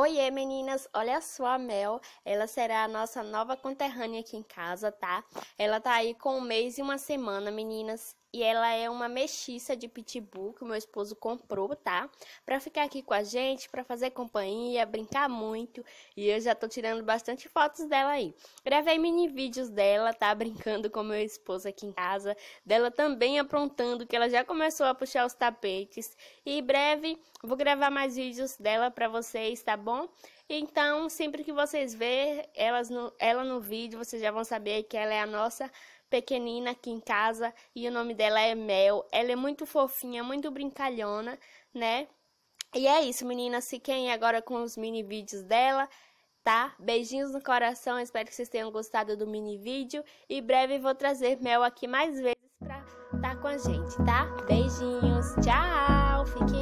Oiê, meninas! Olha só a Mel, ela será a nossa nova conterrânea aqui em casa, tá? Ela tá aí com um mês e uma semana, meninas. E ela é uma mexiça de pitbull que o meu esposo comprou, tá? Pra ficar aqui com a gente, pra fazer companhia, brincar muito. E eu já tô tirando bastante fotos dela aí. Gravei mini vídeos dela, tá? Brincando com meu esposo aqui em casa. Dela também aprontando, que ela já começou a puxar os tapetes. E em breve vou gravar mais vídeos dela pra vocês, tá bom? Então, sempre que vocês verem elas no, ela no vídeo, vocês já vão saber que ela é a nossa pequenina aqui em casa e o nome dela é Mel. Ela é muito fofinha, muito brincalhona, né? E é isso, meninas. Fiquem agora com os mini vídeos dela, tá? Beijinhos no coração. Espero que vocês tenham gostado do mini vídeo. E breve vou trazer Mel aqui mais vezes pra estar tá com a gente, tá? Beijinhos. Tchau. Fiquem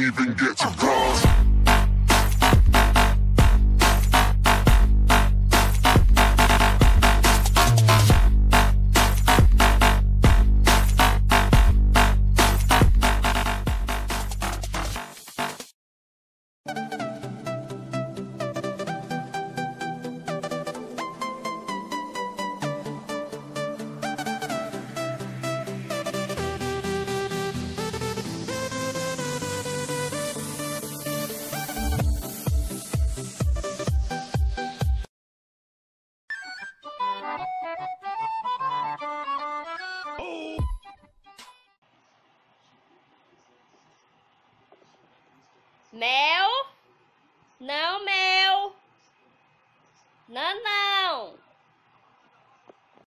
even get to cross. Mel? Não, mel. Não, não.